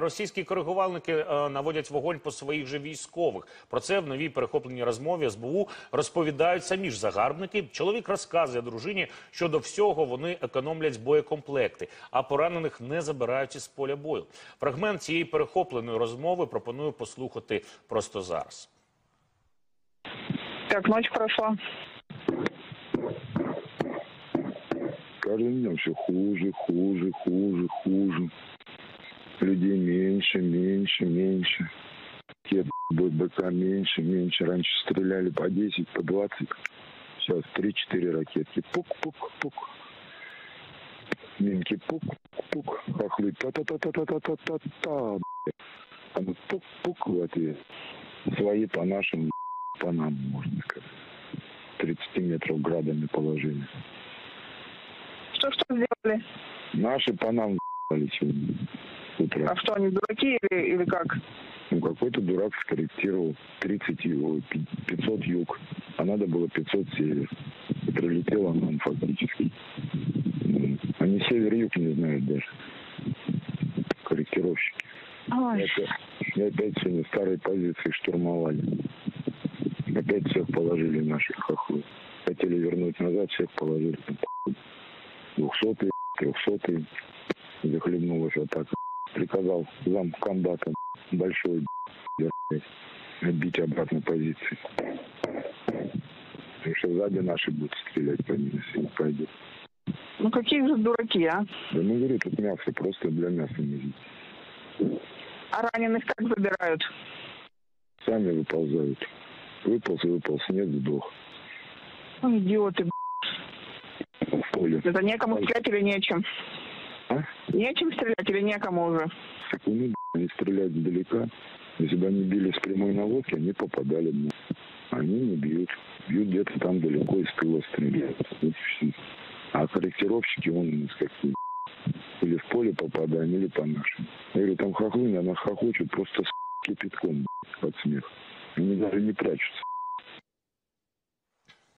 російські коригувальники е, наводять вогонь по своїх же військових. Про це в новій перехопленій розмові СБУ розповідають самі ж загарбники. Чоловік розказує дружині, що до всього вони економлять боєкомплекти, а поранених не забирають із поля бою. Фрагмент цієї перехопленої розмови пропоную послухати просто зараз. Как ночь прошла? Каждым днем все хуже, хуже, хуже, хуже. Людей меньше, меньше, меньше. Те БК меньше, меньше. Раньше стреляли по 10, по 20. Сейчас 3-4 ракетки. Пук-пук-пук. Минки пук-пук. Хохлы та-та-та-та-та-та-та-та. А пук-пук в ответ. Свои по нашим, по нам, можно сказать. 30 метров градами положили. Что что сделали? Наши по нам сегодня с утра. А что, они дураки или, или как? Ну, какой-то дурак скорректировал 30 ю- ой, пи- 500 юг, а надо было 500 север. И прилетело нам фактически. Они север-юг не знают даже. Корректировщики. Ой, опять, и опять сегодня старые позиции штурмовали. Опять всех положили наших хохлы. Хотели вернуть назад, всех положили. Двухсотый, трехсотый. Захлебнулась атака. Приказал зам комбата большой отбить обратно позиции. Потому что сзади наши будут стрелять по ним, если не пойдет. ну какие же дураки, а? Да ну говорю, тут мясо просто для мяса не А раненых как забирают? Сами выползают. Выполз и выполз, нет, сдох. Ну, идиоты. В поле. Это некому стрелять или нечем? Нечем стрелять или некому уже? Секунды, б***ь, они стреляют издалека. Если бы они били с прямой наводки, они попадали бы. Они не бьют. Бьют где-то там далеко из тыла стреляют. А корректировщики, нас какие. Или в поле попадаем, или по нашим. Я говорю, там хохлы, на нас хохочут просто с кипятком от смеха. Они даже не прячутся.